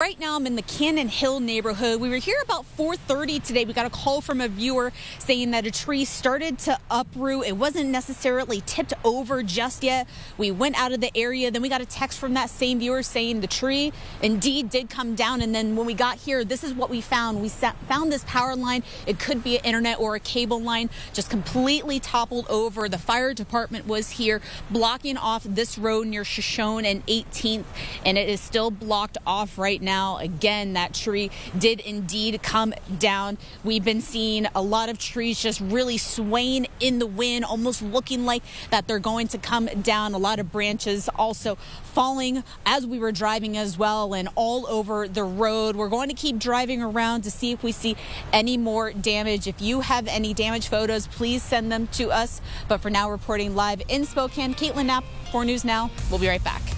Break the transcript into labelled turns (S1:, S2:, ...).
S1: Right now, I'm in the Cannon Hill neighborhood. We were here about 4:30 today. We got a call from a viewer saying that a tree started to uproot. It wasn't necessarily tipped over just yet. We went out of the area. Then we got a text from that same viewer saying the tree indeed did come down. And then when we got here, this is what we found. We found this power line. It could be an internet or a cable line, just completely toppled over. The fire department was here, blocking off this road near Shoshone and 18th, and it is still blocked off right now now. Again, that tree did indeed come down. We've been seeing a lot of trees just really swaying in the wind, almost looking like that they're going to come down. A lot of branches also falling as we were driving as well and all over the road. We're going to keep driving around to see if we see any more damage. If you have any damage photos, please send them to us. But for now, reporting live in Spokane, Caitlin Knapp, 4 News Now. We'll be right back.